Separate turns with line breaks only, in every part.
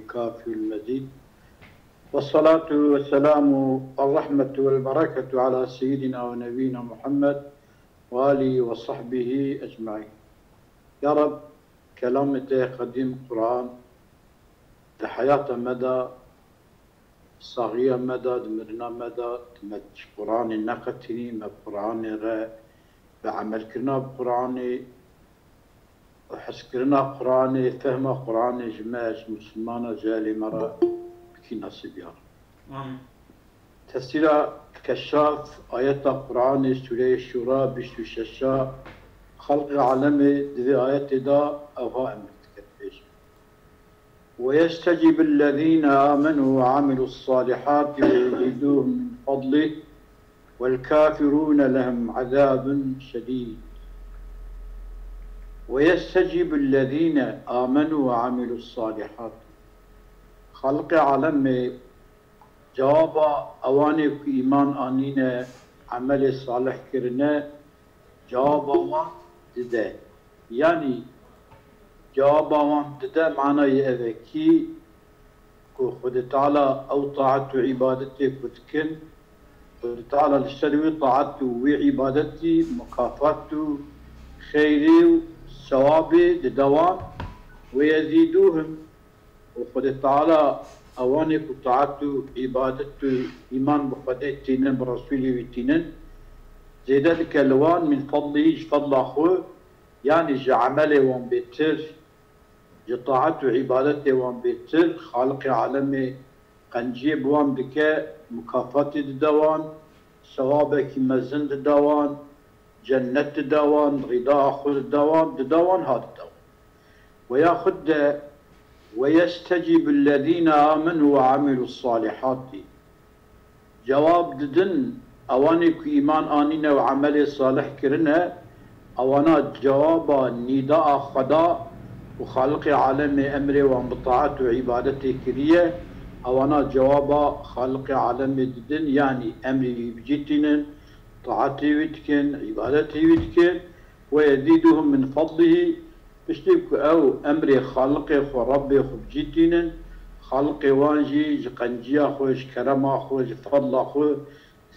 الكافي المزيد والصلاة والسلام الرحمة والبركة على سيدنا ونبينا محمد وآله وصحبه أجمعين. يا رب كلامته قديم قرآن لحياة مدى صغير مدى دمرنا مدى تمج قرآن نقتني ما قرآن را بعمل كنا بقرآن وحس كرنا قرآن فهم قرآن جماش مسلمان جالي مرة بكي نصيب يا رب. تفسير كشاف آيات القرآن سورة الشورى بشتو ششا خلق عالم ذي آيات دا أوها أمرت كتبش ويستجيب الذين آمنوا وعملوا الصالحات ويزيدوهم من فضله والكافرون لهم عذاب شديد. ويستجيب الذين آمنوا وعملوا الصالحات. خلق عالم جواب اواني کو ایمان آنینه عمل صالح کرنه جواب آوان دده یعنی جواب آوان دده معنی اوه کی کو أو طاعت و عبادت کتکن خود تعالی لشتروي طاعت و عبادتي مكافات خيري و ثوابي دوام ويزيدوهم. وخود تعالى اواني كطاعتو عبادتو إيمان بخده تينن برسولي وتينن زيادة كالوان من فضله فضل اخوه يعني جعمله وان بيتر جطاعته عبادته وان بيتر خالق عالمه قنجيب وان بك مكافات دوان ثوابك مزن دوان جنة دوان رضا اخوه دوان دوان هذا دوان. وياخذ ويستجيب الذين آمنوا وعملوا الصالحات. جواب ددن اواني كو ايمان آنينا وعمل صالح كرنا اوانا جوابا نداء خدا وخالق عالم امره وانبطاعت وعبادته كريه اوانا جوابا خالق عالم ددن يعني امري بجتن طاعتي وتكن عبادتي وتكن ويزيدهم من فضله. بشتيك أو امري خالق خو ربي خو بجيتين خالق وانجي جقنجيا خوش كرما خوش فضل خو.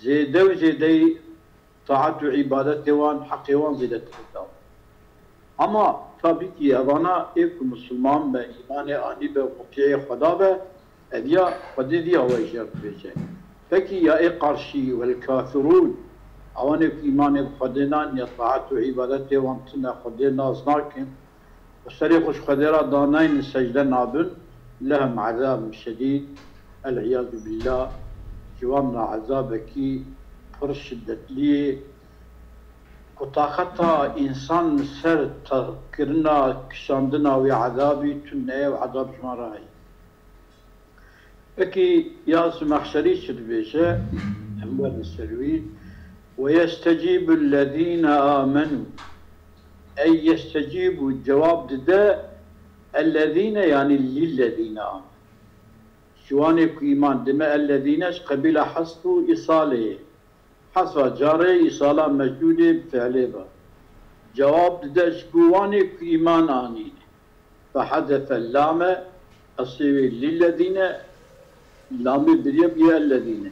زيدو زيدي طاعت وعبادت وان حق وان زيدت خدام أما تابيكي اوانا إيك مسلمان با إيمان آني با وقيع خدا با اديا خدي دي هو يشرف بيشه فكي يا اي اوانه که ایمان خود نان یا طاعت و عبادت وانتنا خود ناز ناکن و سری خوش خود را دانین سجده نابن لهم عذاب شدید. العیاذ بالله. جوامنا عذابکی پر شدتلی و طاقتا انسان سر کرنا کشاندنا و عذابی تنه و عذاب جمارایی اکی یاس محشری شد بیشه هم بر سروید ويستجيب الذين آمنوا. أي يستجيب الجواب ده الذين يعني للذين آمنوا. شوانك إيمان دماء الذين قبل حصف إصالة. حصف جاري إصالة مجدودة بفعله جواب ده شكوانك إيمان آنين. فحذف اللام أصيب للذين لام بريب يا الذين.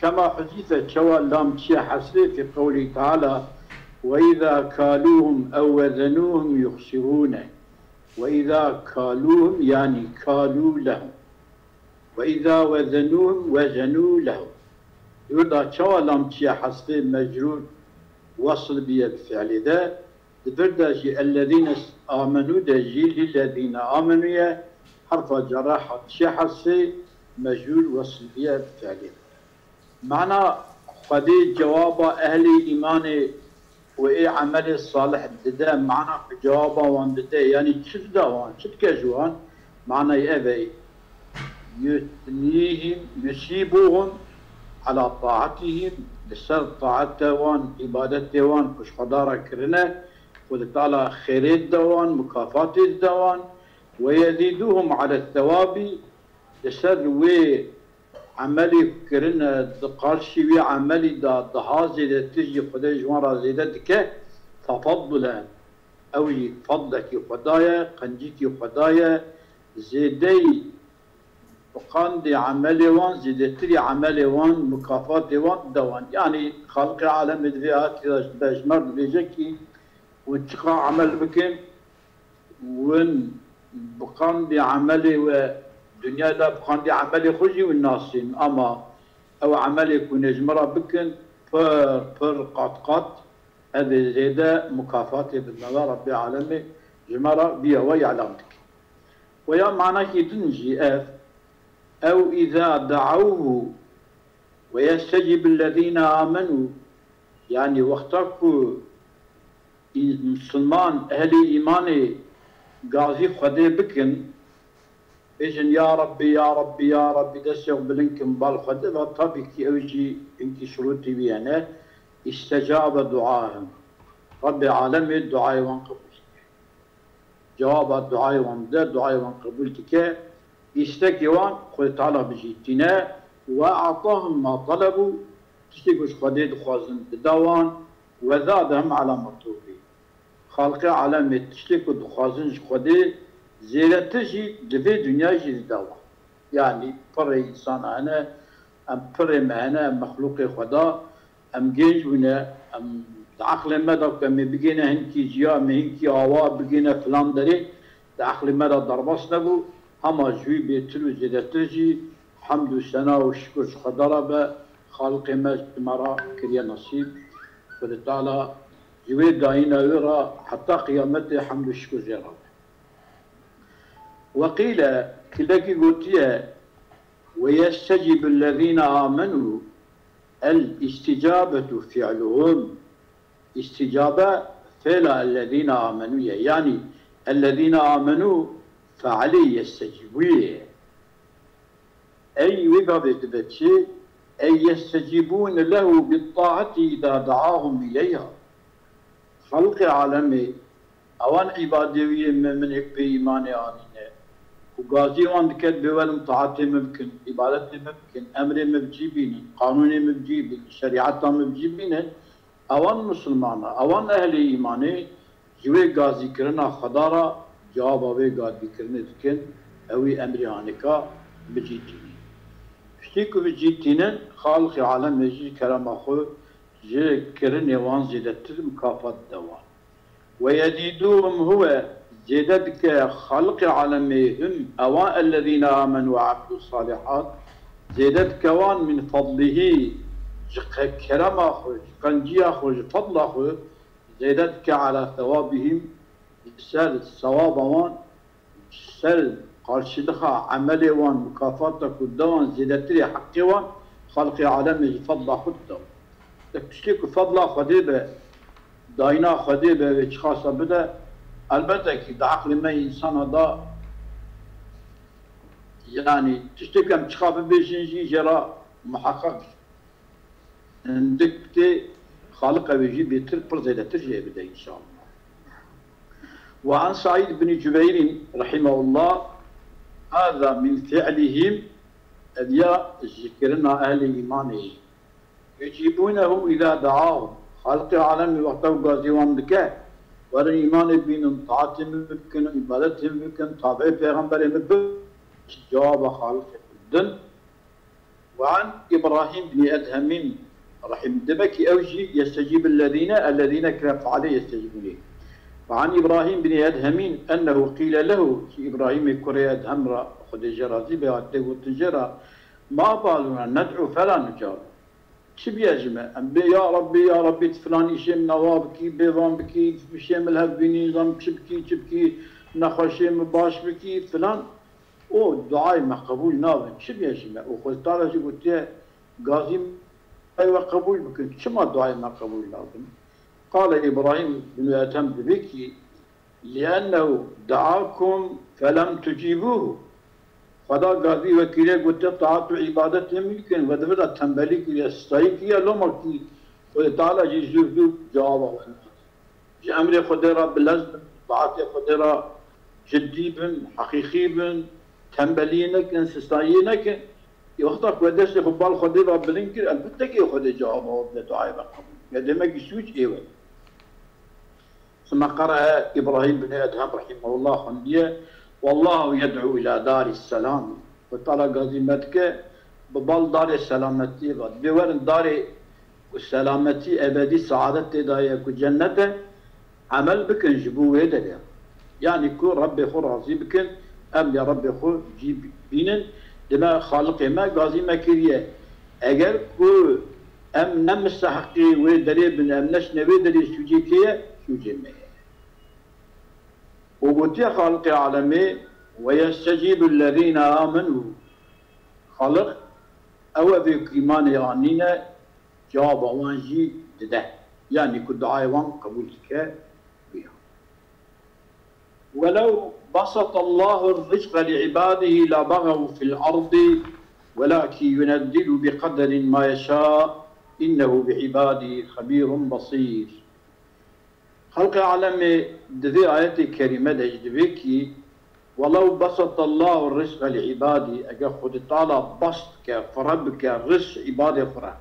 كما حذف شوى اللام شي حسري في قوله تعالى وإذا كالوهم أو وزنوهم يخسرون. وإذا كالوهم يعني كالوا لهم. وإذا وزنوهم وزنوا لهم. يقول شو لم تشي حسب مجرور وصل بيه بفعل ذا تبرد جي الذين آمنوا ده جي للذين آمنوا حرف جراحة شي حسب مجرور وصل بيه بفعل معنى خدي جواب أهل إيمان وايه عمل الصالح ددا معنا في جوابه وان ددا يعني شد وان؟ شد كجوان معنا يأبي يثنيهم يسيبوهم على طاعتهم لسر طاعته وان عبادته وان كش خدارة كرنا وتعالى خير الدوان مكافات الدوان ويزيدوهم على الثواب لسر وي عملي كرنا قارشي وي عملي دا دهازي دا تجي خدا جوارا زيدتك تفضلا أو فضلك خدايا قنجيك خدايا زيدي بقان دي عملي وان زيدتري عملي وان مكافات وان دوان. يعني خلق عالم دفيات بجمر بيجكي وتشقى عمل بكم ون بقان دي عملي ودنيا لا بقان دي عملي خجي والناسين أما أو عملي يكون جمرة بكن فر فر قط قط. هذه زيادة مكافاة بالنظر رب العالمين جمرة بيا ويعلمتك ويا معنى كي دنجي أف أو إذا دعوه ويستجيب الذين آمنوا. يعني وقتك مسلمان أهل إيماني قاضي خدي بكن إذن يا ربي يا ربي يا ربي. دسيغ بلنكم بالخد طبي كي أوجي إنك شروطي بيانا استجاب دعاهم. ربي عالمي الدعاء وان قبولتك جواب الدعاء وان ده دعاء وان قبولتك استكي وان قل تعالى بجيتنا وأعطاهم ما طلبوا. تشتكوش خديد خوازن بدوان وزادهم على مطلوبي. خالقي عالمي تشتكو دخوازن خديد زيادة جي دفي دنيا جي دوا يعني بر إنسان أنا أم بر معنا مخلوق خدا أم جيج ونا أم عقل مدى كم بقينا هنكي جيا مهنكي آوا بقينا فلان دري عقل مدى ضرباس نبو هما جوي بيتلو زيادة جي حمد وسنا وشكر خدا ربا خالق ما مرا كريا نصيب فلتعالى جوي داينا يرى حتى قيامته حمد وشكر زيارة وقيل كلاكي قلتيا ويستجيب الذين آمنوا الاستجابة فعلهم. استجابة فعل الذين آمنوا يعني الذين آمنوا فعلي يستجيبوا أي وقبت بتشي أي يستجيبون له بالطاعة إذا دعاهم إليها. خلق عالمي أوان عبادوية من هيك بإيمان آنينه وقاضي وان دكت بولم طاعتي ممكن عبادتي ممكن أمري مبجيبين قانوني مبجيبين شريعتي مبجيبين أوان مسلمان أوان أهل إيماني جوي قاضي كرنا خدارا جواب اوي قاضي كرنا دكن اوي امري هانكا بجيتيني شتيكو بجيتينن خالق عالم يجي كرم آخو جي كرن يوان زيدتر مكافات دوان. ويزيدوهم هو زيدتك خلق عالمهم أواء الذين آمنوا وعملوا الصالحات زيدتك وان من فضله. كرم أخو قنجي أخو فضل أخو زيدتك على ثوابهم. سل ثواب وان سل قال شدخا عملي وان مكافاتك الدوان زيدتري حقي وان. خلق عالمه فضل أخو الدوان تكشتك فضل أخو ديبه داينا خديبه وچخاصة بده. در عقل ما انسان دا yani tüştekam çıkabileceğinci jera muhakkak. خالق أبيجي بيتر برزيدة ترجع بدا إن شاء الله وعن سعيد بن جبير رحمه الله هذا من فعلهم أديا ذكرنا أهل إيمانه يجيبونه إذا دعاهم خالق العالم وقته قازيوان دكاه وارن ایمان بینن طاعت ممکن عبادت ممکن تابع پیغمبر ممکن جواب خالق الدن وعن إبراهيم بن أدهم رحم دبك أوجي يستجيب الذين الذين كرف عليه يستجيبون وعن إبراهيم بن أدهم أنه قيل له إبراهيم كري أدهم خد جرازي بيعده وتجرى ما بالنا ندعو فلا نجاب چی بیاجمه ام بی یا ربی یا ربی فلان ایشم نواب کی بیوان بکی بشیم الهب بینی زم چی بکی چی بکی نخوشیم باش بکی فلان او دعای ما قبول نابن چی بیاجمه او خود تعالی چی گوتیه غازی ايوه قبول بكن شما دعاء ما قبول نابن قال ابراهيم بن ادهم بكي لانه دعاكم فلم تجيبوه خدا گازی وکیله گوته طاعت و عبادت نمیکن و دفعه تنبلی کی استایی کی لما کی خود تعالی جی زوزو جواب آورد جی أمر خود را بلزم طاعت خود را جدی بن حقیقی بن تنبلی نکن سستایی نکن. یه وقتا دست خبال خود را بلین کر البته که خود جواب آورد دعای بقبول یا دمک سوچ ایوه ثم قرأ إبراهيم بن أدهم رحمه الله خندية والله يدعو إلى دار السلام وطلع قزيمتك ببال دار السلامتي بعد بورن دار السلامتي أبدي سعادة داية جنة عمل بكن جبوه ده يعني كو ربي خو راضي بكن ام يا ربي خو جيب بينن دما خالق ما غازي ما كريه اگر كو ام نم مستحقي و دري بن ام نش نبي دري سوجي كيه وقلت خالق عالمي ويستجيب الذين آمنوا. خالق أو في إيمان يعنينا جواب وانجي ده يعني كل دعاء وان قبول كه ولو بسط الله الرزق لعباده لبغوا في الأرض ولكن ينزل بقدر ما يشاء إنه بعباده خبير بصير. خلق عالم دذي آيات كريمة دجدبكي ولو بسط الله الرزق لعباده أجا خد تعالى بسط كفربك رزق عباده فرا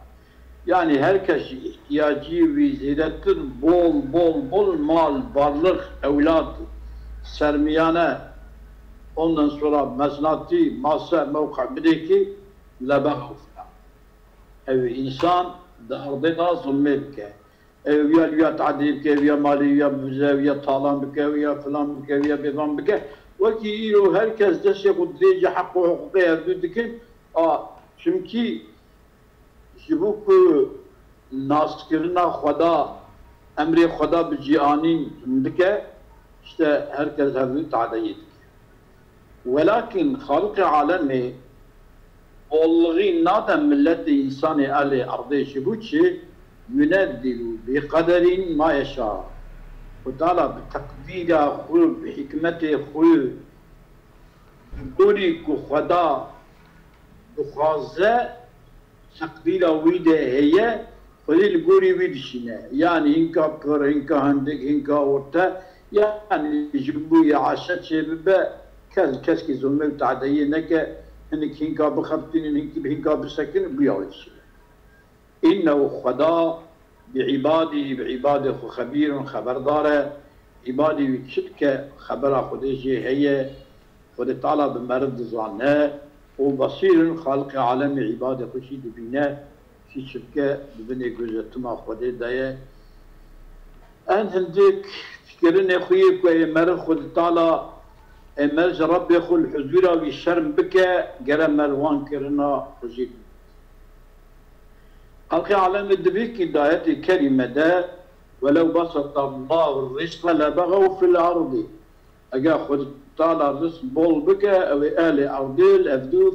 يعني herkes ihtiyacı ve ziyarettir bol bol bol mal, varlık, evlat, sermiyane ondan sonra meznati, masa, mevka bireki lebağ ev insan dağda zulme bike ev ya ya ta'dib ke ya mali ya bize ya talan bike ya falan bike ya bidan bike ve ki herkes de şey kudreci hakkı hukuku evdikin a çünkü bu ku naskirina Xuda emri Xuda bi cihanin dike işte herkes hevni تعديت ولكن خلق عالمي والغي نادم ملت إنسان أهل أرضي شبوتشي ينزل بقدر ما يشاء وتعالى بتقدير خوي بحكمته خوي بقولي خدا بخازة تقدير ويده هي خذي القوري ويدشنا يعني إنكا كر إنكا هندك إنكا ورتا يعني يجيبوا عاشت شباب كان كسكي زلمه وتعدي نك انك هنكا بخبتين انك هنكا بسكن بيوتش إنه خدا بعباده بعباده خبير خبردار عبادي شتك خبر خديجي هي خد تعالى بمرد زانه وبصير خالق عالم عباده خشي دبينه في شبكه ببني جوزتما خدي دايه ان هندك كرن خوي كوي مر خود تعالى امز ربي خل حزورا والشرم بك جرى مروان كرنا خزيد ألقي علامة دبيك داية كلمة دا ولو بسط الله الرزق لبغوا في الأرض. أجا خد تعالى الرزق بول بك أو أهل أرضي الأفدوث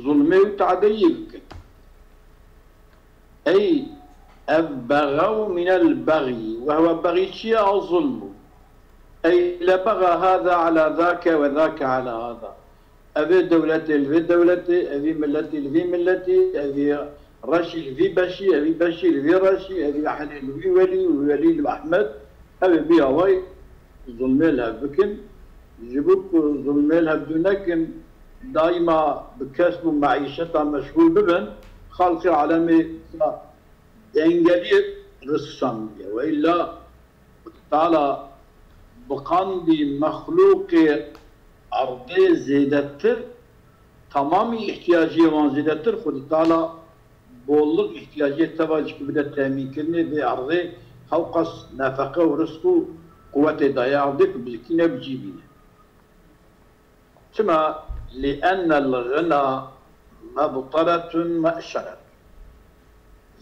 ظلمي وتعدي بك أي أبغوا من البغي وهو بغي شيء الظلم. أي لبغى هذا على ذاك وذاك على هذا. أبي دولتي الفي دولتي أبي ملتي الفي ملتي أبي رشي الفي بشي أبي بشي الفي رشي أبي أحد الفي ولي وولي أحمد أبي بيها وي ظلميلها بكن جبوك ظلميلها بدونكن دائما بكسب معيشتها مشغول ببن خالق العالمي dengeli rızsan diye. Ve illa Teala bıkandi mahluki ardı ziyadettir. Tamamı ihtiyacı olan ziyadettir. Kudu Teala bolluk ihtiyacı tevacı gibi de temin kirni ve ardı havkas nefaka ve rızkı kuvveti dayadık bizki ne bicibine. ثم لأن الغنى مبطلة مأشرة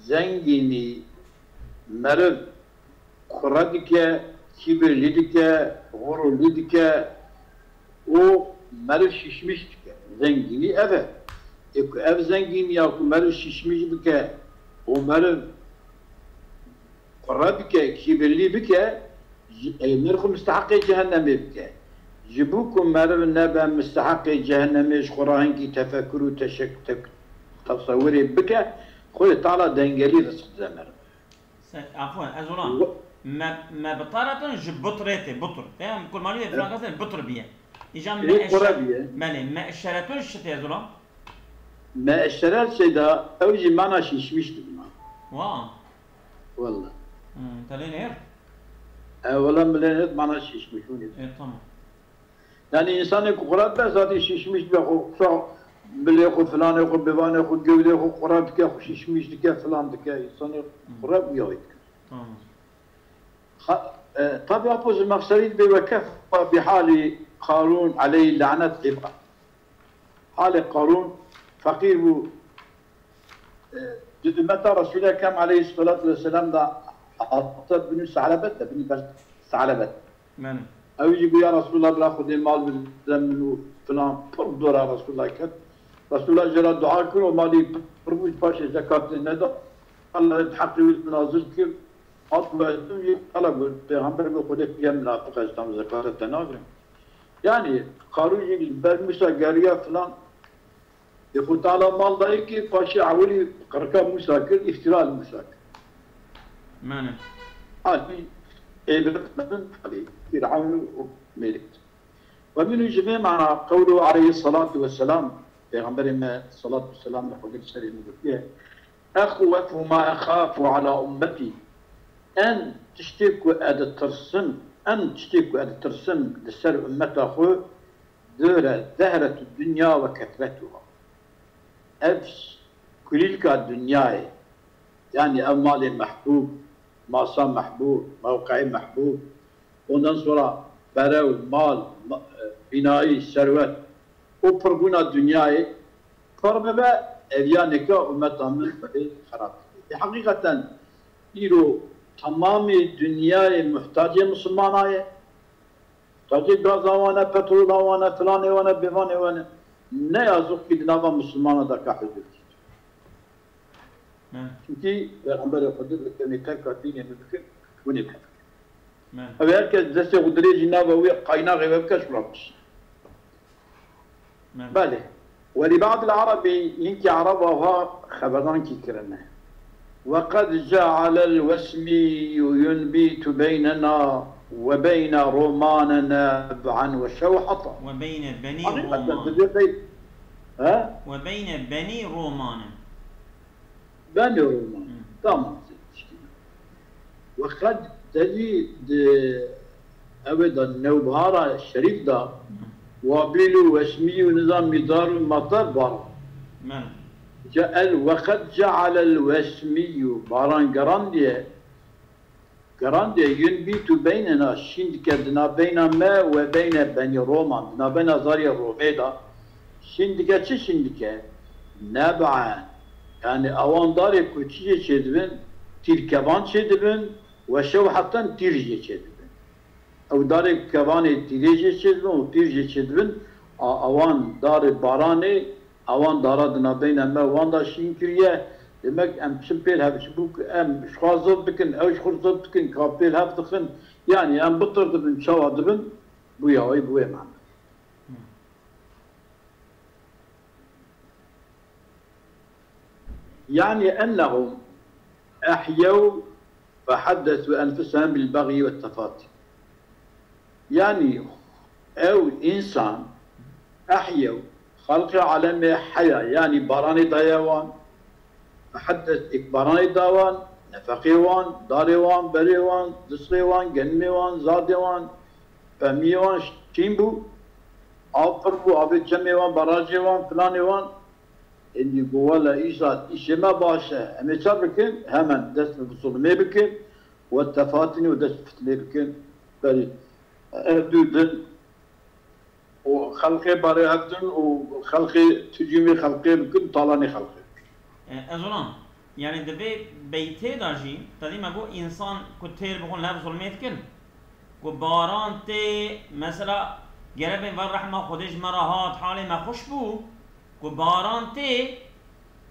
zengini merv kura dike, kibirli dike, gururlu dike, o merv şişmiş dike. Zengini eve. E, ev zengini ya merv şişmiş bike, o merv kura bike, kibirli bike, e, merv müstahak cehennemi bike. جبوكم مرب نبا مستحق جهنم خراهن کی تفکر و تشک تصوری بکه خود تعالى دنجلي رزق زمر
عفوا ازولا ما ما بطارة جبطرتي بطر فاهم كل مالي فلان قصدي بطر بيه إجام ما
إيه
مالي ما اشتريتوش شتي ازولا
ما أشتريت سيدا أوجي معنا شي شويش
واه
والله.
امم تلين هير
والله مليون معنا شي شويش
إيه تمام
Yani insan kurat be zaten şişmiş be kuşa bile ku falan ku bevane ku gövde ku kurat ke ku şişmiş dike falan dike insan kurat yok.
tamam.
طب يقول المقصرين وكفى بحال قارون عليه لعنة إبقى حال قارون فقير بو جد متى رسول الله كم عليه الصلاة والسلام دا حطت بنو ثعلبة بنو بس ثعلبة
من
أو يجي يا رسول الله بلا خذ مال بالزمن فلان بردور يا رسول الله كت رسول الله جرى دعاء كل ومالي بربوش باش زكاة الندى الله يتحقق نازل كل أطلع طلب پیغمبر به خود پیام منافق هستم زکات ناگرم yani karuji vermişse geriye falan خود تعالى مال دایی که پاشی اولی قرقا مساکر افتراء
من
هذه إبرة عليه فرعون وملك. ومن جميع معنى قوله عليه الصلاة والسلام پیغمبر ما الصلاة والسلام لحضر السلام فيه أخوف ما أخاف على أمتي. أن تشتكوا أد الترسم أن تشتكوا أد الترسم لسر أمة أخو ذرة زهرة الدنيا وكثرتها. أفس كلك الدنيا يعني أمال محبوب ماسam محبوب موقعي محبوب ondan sonra berev, mal, ma- e, binayı, servet o pırbuna dünyayı pırbebe evyaneka ümmet amel harap. E, hakikaten İro tamamı dünyayı muhtacı Müslümanaya muhtacı gaz havana, petrol havana, filan havana, bivan havana ne yazık ki dinava Müslümana da kahvedir.
من
Çünkü Peygamber Efendimiz kemikler katliyle mümkün bu ne Ve herkes deste kudreci cenab-ı ve kaynağı ve keşflamış. بله ولبعض العرب ينكي عربها خبران كي كرنا وقد جعل الوسمي ينبيت بيننا وبين روماننا نبعا وشوحطا
وبين بني رومان.
ها؟
وبين بني رومان.
بني رومان. تمام وقد تجد أبدا نوبهارا الشريف ده. وابيلو واسمي ونظام مدار بار جعل وقد جعل Grande yün bitu beynena şimdi kendina beyna me ve beyne beni Roma, dina beyna zariye Romeda. Şimdike çi şimdike? Neba'en. Yani avandarı kuçiye çedibin, tirkevan çedibin ve şevhattan tirje çedibin. Ev darı kevanı tirje çedibin, o tirje çedibin. Avan darı baranı, avan dara dina beyna me, avan da şimkirye, دمك ام شمبيل هاب ام شخازوب بكن أو شخرزوب بكن كابيل هاب يعني ام بطر دبن شوا دبن بويا وي بويا معنا يعني انهم احيوا فحدثوا انفسهم بالبغي والتفاتي يعني أو انسان احيوا خلق عالم حياه يعني براني ضياوان محدث اکبارانی داوان نفقيوان داريوان بريوان وان بری وان دسری وان گنمی وان زادی وان بو اینی گوالا ایشاد ایشی ما باشه. امی بکن؟ همان دست بسول ميبكن بکن. و تفاتنی و دست فتنی بکن. بری. اهدو دن. و خلقی برای هفدن و خلقی.
ازولان یعنی دبي بیته داجي تا دیم اگو انسان تیر بخون لب ظلمت کن کو باران تی مثلا گرب و رحمه خودش مراهات حالی حال ما خوش بو کو باران تی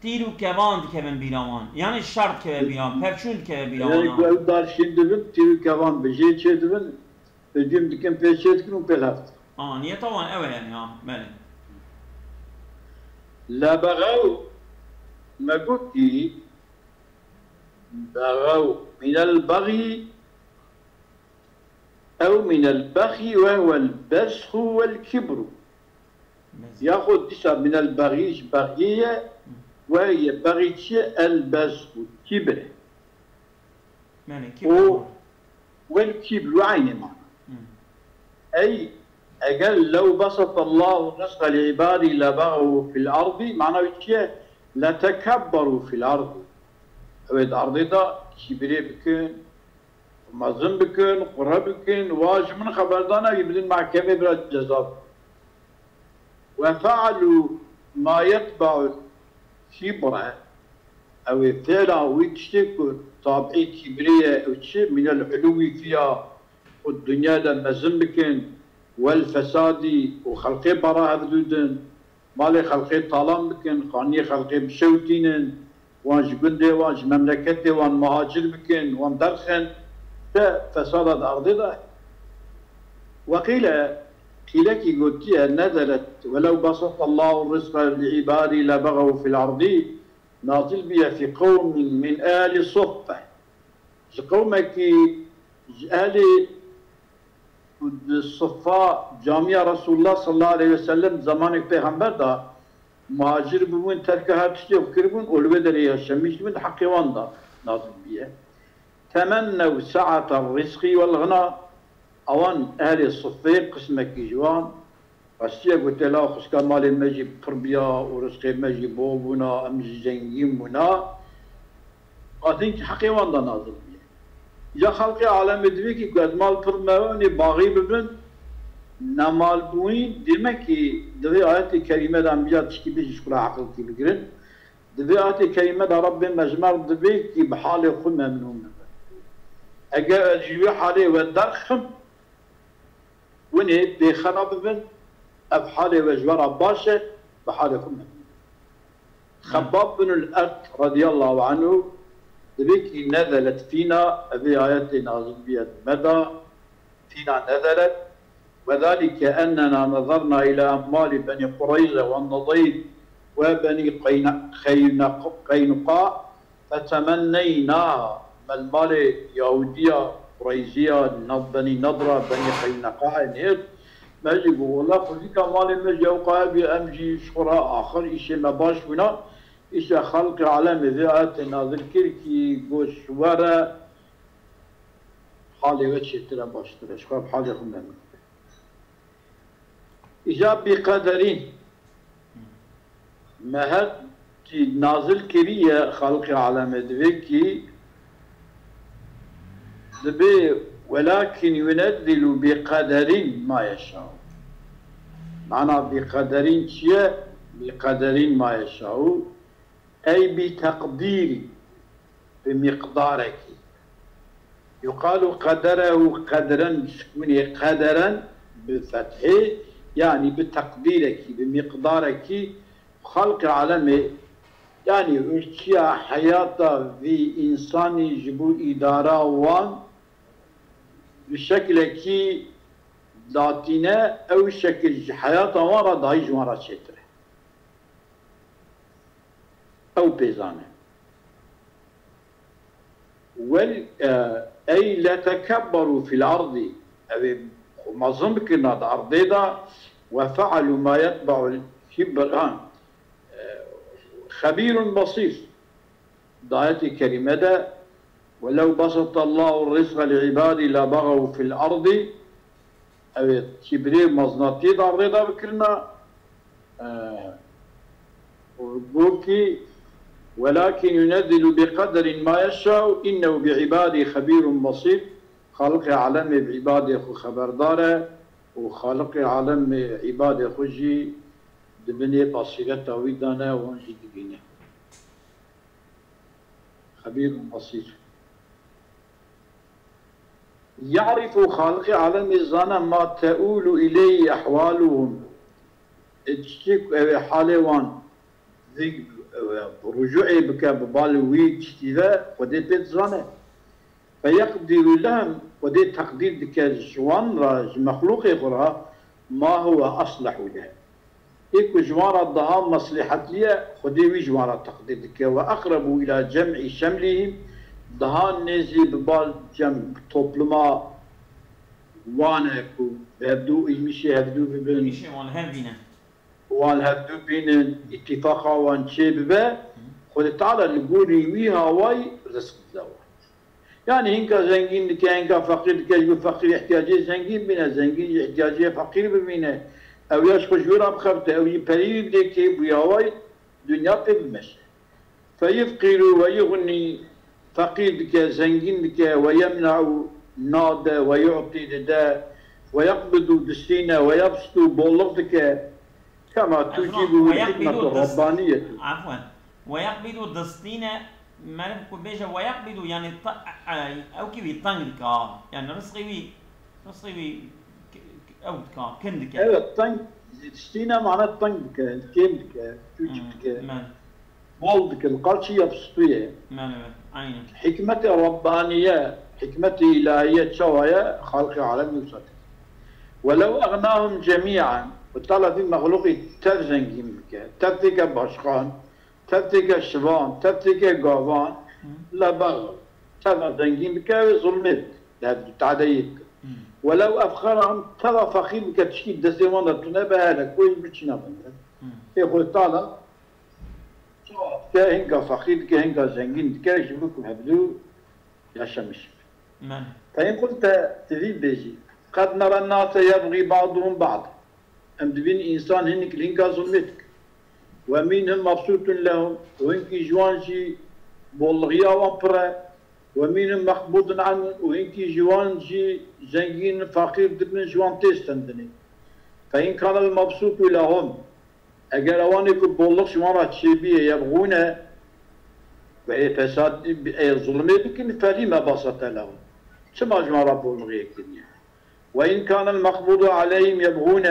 تیر و کواند که من بیرامان یعنی شرط که بیرام پرچوند که
بیرامان
یعنی
کو دار شیند تیر و کواند بجی چه دبن بدیم دکن پیچید کنو پلافت
آه نیه توان اوه یعنی ها بله
لبغو ما قلت بغوا من البغي أو من البغي وهو البسخ والكبر. ياخذ تسع من البغي بغية وهي بغية البسخ الكبر
بله
و- والكبر عين معنى.
مم.
أي أقل لو بسط الله الرزق لعبادي لبغوا في الأرض معناه لتكبروا في الأرض. اود ارضي دا كبري بكن مزن بكن قرب بكن واج من خبر دانا يبدين محكمة برا جزاء وفعلوا ما يتبع كبرى أو فعلا ويتشتكوا طابعي كبرية أو تشي من العلو فيها والدنيا لما زن بكن والفساد وخلقي برا هذا مالي خلقي طالان بكن قاني خلقي بشوتينن وانج قندي وانج مملكتي وان مهاجر بكن وان درخن. فساد الأرض ده وقيل قيل كي قلتيها نزلت ولو بسط الله الرزق لعبادي لبغوا في الأرض نازل بها في قوم من آل صفة. قومك أهل Sıffa Camia Resulullah sallallahu aleyhi ve sellem zamanı peygamber da muhacir bubun terk hatice okurubun ulve dere yaşamış bin hakivan da nazım diye. Temennev sa'ata rizki vel gına avan ehli sıffı kısmek icvan Asiye gutela khuska malin meji pırbiya u rızkı meji bobuna emzi zengin buna Adın ki hakivan da nazım. بيه يا خلق عالم دوی که قد مال پر موانی باغی ببن نمال بوین demek ki دوی آیت کریمه دام بیاد تشکی بیش کلا عقل کی بگیرن. دوی آیت کریمه دا رب مجمر دوی کی بحال خود ممنون ببن. اگر اجیوی حالی و درخم ونه بخنا ببن اب حالی و جوارا باشه بحال خود ممنون. خباب بن الأرت رضي الله عنه ذيك نزلت فينا هذه آيات نازل بها مدى فينا نزلت؟ وذلك أننا نظرنا إلى أموال بني قريظة والنضير وبني قينقاع فتمنينا ما المال يهودية قريزية بني نضرة بني قينقاع نيت ما يقول والله خذيك مال مجي وقابي أمجي آخر إشي ما باش بنا إشي خلق عالم ذات نازل كيركي قوش ورا حالي وجه ترى باش ترى شخاب حالي خمنا إجاب بقدرين مهد نازل كريه خلق عالم دوكي دبي ولكن ينزل بقدر ما يشاء معنى بقدر شيء بقدر ما يشاء أي بتقدير بمقدارك يقال قدره قدرا سكونه قدرا بفتحه يعني بتقديرك بمقدارك خلق عالمه يعني اشياء حياته في انسان يجبو اداره وان بشكل كي ذاتنا او شكل حياته ورا داي جوارا شتره او بيزانة. وال أي لا تكبروا في الأرض. ما ظن كنا أرضيدا وفعلوا ما يتبع الكبر الآن خبير بصير. دعاية كريمة دا. ولو بسط الله الرزق لعبادي لبغوا في الأرض. أو كبرير مزناتي دا أرضيدا بكرنا وبوكي ولكن ينزل بقدر ما يشاء إنه بعبادي خبير بصير. خالق عالم بعباد خو خبرداره و خالق عالم عباد خوشی دبني بصيرته ويدانا وانجي دبينه خبير بصير يعرف خالق عالم الزانا ما تؤول إليه أحوالهم. تشتك حالوان ذيك رجوعي بك ببالوي تشتيذا ودي بيت زانه فيقدر لهم ودي تقدير دك جوان راج مخلوق يقرأ ما هو أصلح له إيكو جوارا الضهام مصلحة لي خدي وي جوارا تقدير دك وأقرب إلى جمع شملهم دهان نزي ببال جمع توبلما. وانكو هبدو يمشي هبدو ببن.
يمشي وان هبينا
وان هبدو بين اتفاقا وان شي ببا خد تعالى نقول وي هواي رزق دوا يعني هنكا زنجين هنكا فقير دكا يقول فقير احتياجي زنجين بنا زنجين احتياجي فقير بمينه أو ياش خجورة بخبته أو يبريد دكي بياوي دنيا بمشي فيفقر ويغني فقير دكا زنجين دكا ويمنع نادا ويعطي دا ويقبض دستينا ويبسط بولغ كما تجيب الحكمة الربانية.
عفوا. ويقبض دستينا ما نبكو بيجا ويقبض يعني أو كيفي طنكا يعني رزقي رزقي أو كا كندك
أيوه الطنك دستينا معناه طنك كندك توجبك بولدك القرشي يبسطيه
عين
حكمة ربانية حكمة إلهية شوية خلق عالم يوسف ولو أغناهم جميعا وطلع في مخلوق تفزنجي مكة تفتك باشقان تفتك شبان تفتك قوان لا بغل. تفزنجي مكة ظلمت تعديك ولو أفخرهم ترى فخير مكة تشكي دستيوان تنبه لك كويس بتشنا بندر يقول طالع كهنگا فقير كهنگا زنجين كهش بكم هبدو يا
نعم
فإن قلت تريد بيجي قد نرى الناس يبغي بعضهم بعض أم دبين إنسان هنك لينكا ظلمتك. ومنهم مبسوط لهم؟ وإنك جوانجي بولغيا وأمبرا. ومنهم مخبوط عنه؟ وإنك جوانجي زنجين فقير دبن جوان تيستندني فإن كان المبسوط لهم اگر اوانی که بولغ شما را تشبيه يبغون فساد ظلمي بكن فلما بسط لهم. شما جمع رب الدنيا وإن كان المقبوض عليهم يبغون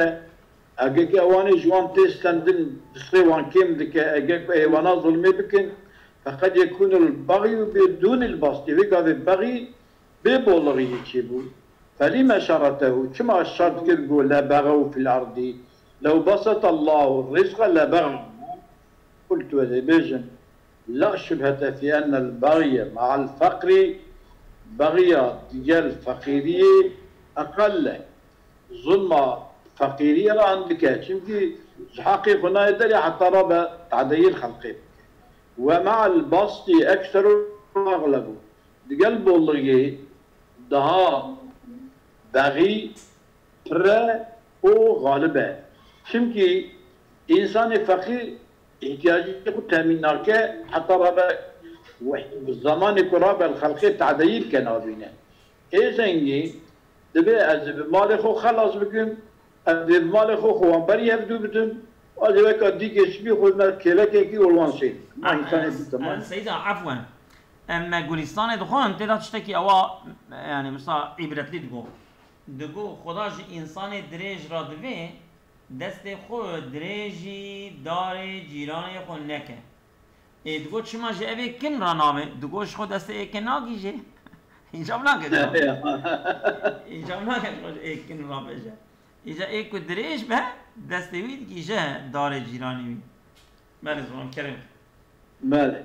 أجيك أواني جوان تستندن بصري وان كيم دك أجيك أيوانا ظلمي بكن فقد يكون البغي بدون البسط ويقع البغي ببولغي يتشبو فلما شرطه كما الشرط كل لا بغوا في الأرض لو بسط الله الرزق لبغوا قلت وذبيجن لا شبهة في أن البغي مع الفقر. بغي ديال فقيرية أقل. ظلم فقيرية عندك. چونكي حقيق هنا يدري حتى ربا تعديل خلقي ومع البسط أكثر أغلب ديال بولغي daha بغي ترى أو غالبه. çünkü insan fakir ihtiyacı ku temin nake hatta raba زمانی که را بر خلقی تعدیل کن آبینه ای زنگی دبی از مال خو خلاص بکن از مال خو خوان بری هفدو بدن از وکا دیگه شبی خود مر کلکه کی اولوان شید ما انسان بیتمان
سيدة عفوا اما گلستان دخان تدا تشتكي اوا يعني مثلا عبرت لي دگو دگو خداش انسان دريج را دوی دست خود دريجي دار جيران خود نکه دگو چما جه اوه کن را نامه دگوش خود دست ایک ناگی جه اینجا بنا که اینجا بنا که ایک کن را بجه اینجا ایک کو دریش به دست وید کی جه دار جیرانی وی. بله زمان کرم
بله.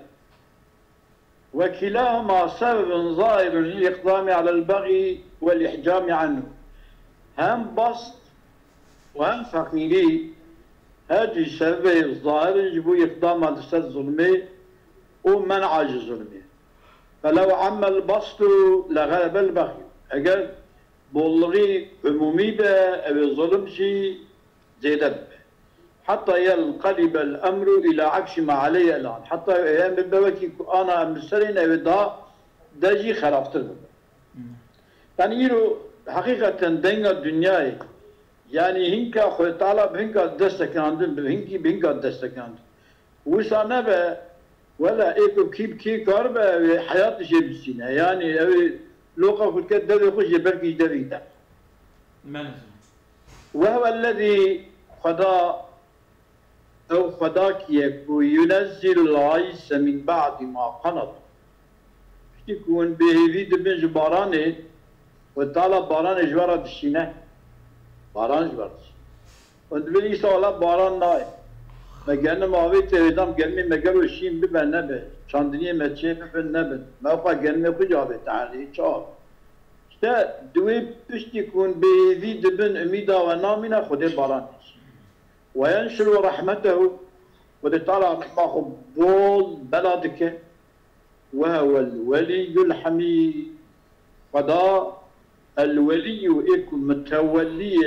وكلاهما سبب ظاهر للإقدام على البغي والإحجام عنه. هم بسط وهم فقيري هذه السبب الظاهر يجب إقدام على الظلمي ومنع الظلمي فلو عم البسط لغلب البغي اگر بولغي عمومي به أو الظلم شي زيادة به حتى ينقلب الأمر إلى عكس ما عليه الآن. حتى أيام بوكي أنا مسرين أو دا دجي خرابتر به يعني يرو حقيقة دنيا الدنيا يعني هنكا خوي طالب هنكا دستكاندن هنكي بهنكا دستكاندن وسانه ولا إيكو كيب كي كاربا حياة شي بسينا يعني لوقا دوي خوش يبركي دوي دا وهو الذي خدا أو خداك يكو ينزل العيس من بعد ما قنط. يكون بهيفي دبن جباراني وطالب باران جوارا دشينه باران جوارا وندبن يسا باران مگرنه ماوی تهیدام گرمی مگر و شیم ببن نبه چاندنی مچه ببن نبه موقع گرمی کجا به تعالی چهار işte دوی پشتی کن بیوی دبن امیدا و نامینا خود باران و ینشر رحمته و ده تعالی رحمه بول بلادك وهو الولي الحميد خدا الولي إكو متولي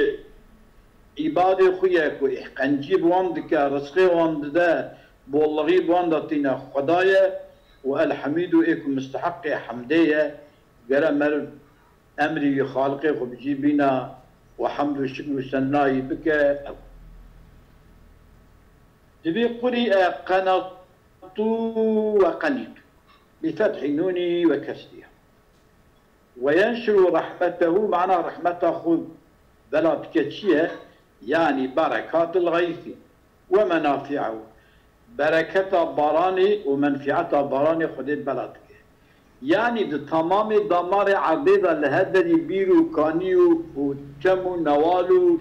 عبادة خويا كو إحقنجي بواند كا رزقي واند دا بولغي بواند تينا خدايا والحميد إكو مستحق حمدية. قال مر أمري خالقي خو بجيبنا وحمد الشكر سناي بك تبي قرئ قنط وقنط بفتح نوني وكسرها وينشر رحمته معنى رحمته خذ بلا بكتشيه يعني بركات الغيث ومنافعه. بركة باراني ومنفعة باراني خدت بلدك. يعني دي تمام دمار عبيدة لهدري بيرو كانيو وكمو نوالو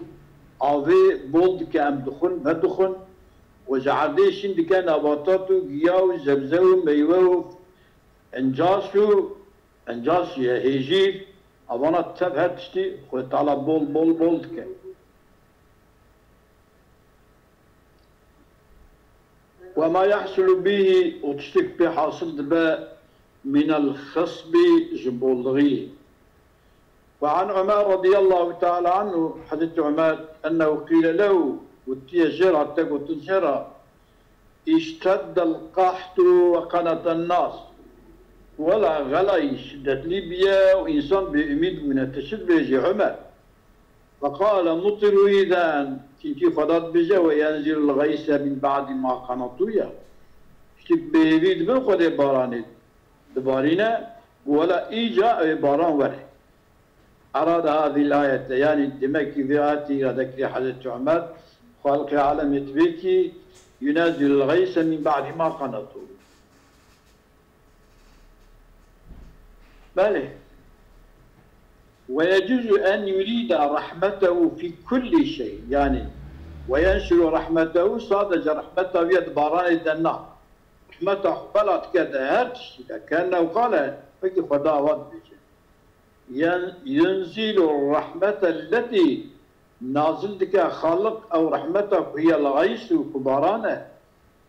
آوي بولد كأم دخن بدخن وجعردي شند كان نباتاتو جياو زبزو ميوه انجاسو انجاس يا هيجير اوانا تب تشتي خو تعالى بول بول بول دكه وما يحصل به وتشتك بحاصل دبا من الخصب جبولغي وعن عمر رضي الله تعالى عنه حديث عمر أنه قيل له وتيجر حتى قلت اشتد القحط وقنط الناس ولا غلا شدة ليبيا وإنسان بأميد من التشد بيجي عمر. فقال مطر إذا كي فضات بجا وينزل الغيث من بعد ما قنطوا يا اشتك بيبيد من خد باراني. دبارينا ولا إيجا باران وره. أراد هذه الآية يعني دمك في آتي ذكر حدث عمر خالق عالم يتبكي ينزل الغيث من بعد ما قنطوا بله. ويجوز أن يريد رحمته في كل شيء يعني وينشر رحمته صادج رحمته يد باران الدنا رحمته بلد كذا هرش كأنه قال فكي خدا ود ينزل الرحمة التي نازل دك أو رحمته هي الغيث كبارانه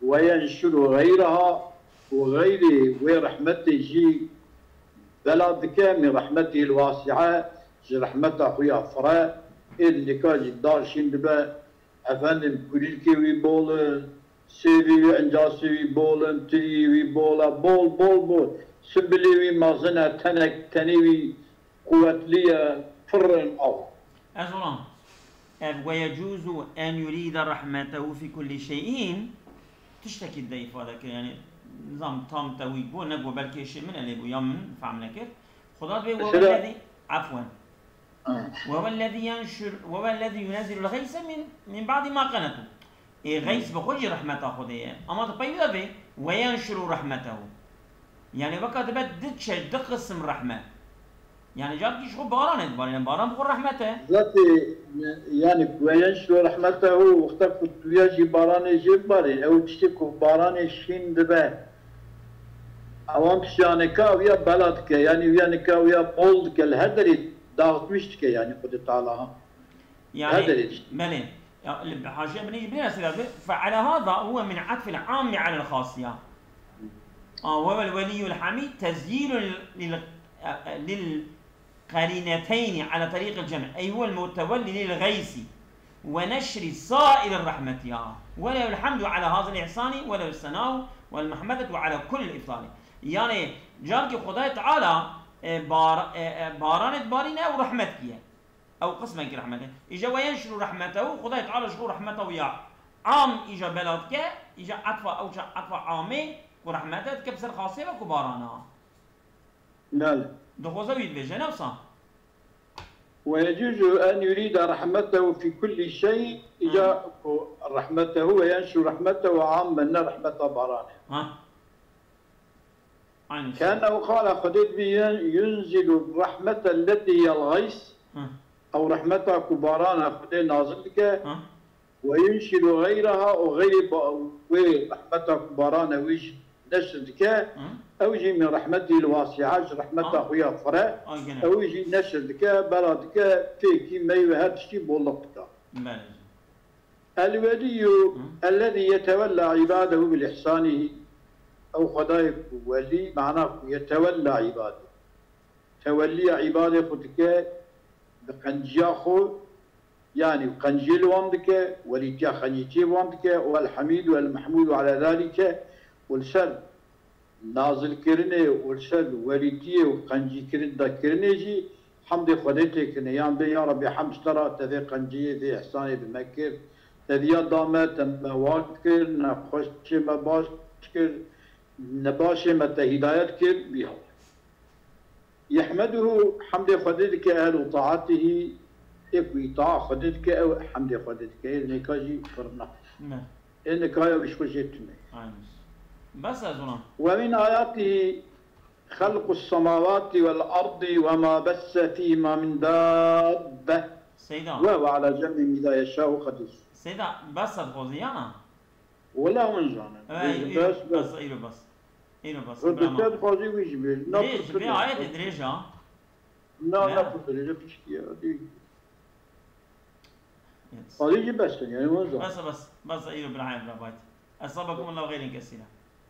وينشر غيرها وغيره ورحمته جي بلادك من رحمته الواسعة رحمته خويا فرا اللي كان دار شندبا efendim Kulilkevi bolun, sevivi encasivi bolun, trivi bola, bol bol bol. Sübülevi mazına tenek tenevi kuvvetliye fırın av.
أزران ويجوز أن يريد رحمته في كل شيء تشتكي الضيف هذا يعني نظام تام تويد بو نبو بلكي شيء من اللي بو يوم فعمنا كيف خدا بي وهو الذي عفوا. وهو الذي ينشر وهو الذي ينزل الغيث من من بعد ما قنته. إيه غيث بخوج رحمته خديه أما تبيض به وينشر رحمته يعني بقى تبد دتش دقسم رحمة يعني جاب كيش خو باران يعني باران بخور رحمته.
ذاتي يعني وينشر رحمته وقتك ويجي باران يجيب باري أو تشتكو باران شين دبه. اوان تشانكا ويا بلدك يعني ويا نكا ويا بولدك الهدري dağıtmıştık yani Kudu Teala.
يعني
هذا اللي
بلى الحاشية بنيجي بنينا سلافة فعلى هذا هو من عطف العام على الخاصية آه وهو الولي الحميد تسجيل لل للقرينتين على طريق الجمع أي هو المتولي للغيث ونشر سائر الرحمة. آه وله الحمد على هذا الإحسان وله الثناء والمحمدة على كل الإفضال. يعني جارك خدای تعالى بار باران بارينا أو رحمتك أو قسمك رحمته. اجا وينشر رحمته خدای تعالى شغل رحمته يا عام اجا بلادك اجا عطفة أو عطفة عامي ورحمته كبسر خاصة وكو بارانا
نعم
دخوزا ويد بيجا نفسا
ويجوز أن يريد رحمته في كل شيء إجا رحمته وينشر رحمته رحمته بارانه
ها عين
كأنه قال خديت بي ينزل الرحمة التي هي الغيث
ها
أو رحمته كبارانا خديت نازل لك
ها
وينشر غيرها وغير ورحمته كبارانا ويش نشر لك
ها
أو يجي من رحمته الواسعة رحمته
آه.
خويا فرا
آه جنب
أو يجي نشر لك بلدك فيكي ما يهدشي بولدك
بلى
الولي الذي يتولى عباده بالإحسان أو خدايك ولي معناه يتولى عباده. تولي عبادة خدك بقنجيا خو يعني قنجيل وامدك وليتيا خنيتي وامدك والحميد والمحمود على ذلك. والسر نازل كرنه والسر وليتي وقنجي كرن دا كرنه جي حمد خدتك نيان بي يا ربي حمد ترى تذي قنجي ذي احساني بمكر تذي دامت مواد كر نخوش ما باش كر نباش متى هدايت كر بها يحمده حمد خدتك أهل طاعته يكوي طاعة خدتك أو حمد خدتك إنك جي فرنا إنك هاي وش خشيتنا
aynısı. بس از اونم
ومن آياته خلق السماوات والأرض وما بث فيما من دابة.
سيدا.
وهو على جنب إذا يشاء قدير.
سيدا بس خوزيانا
ولا منزانا
اي
بس
بس
بس.
ايرو بس. ايرو بس برama.
خوزي ويجبر
ليش في آية دريجة
لا
نعم.
لا. فضل بشتي هذه بس يعني منزانا
بس بس بس ايرو بالعين برافايت أصابكم الله خير كثيرا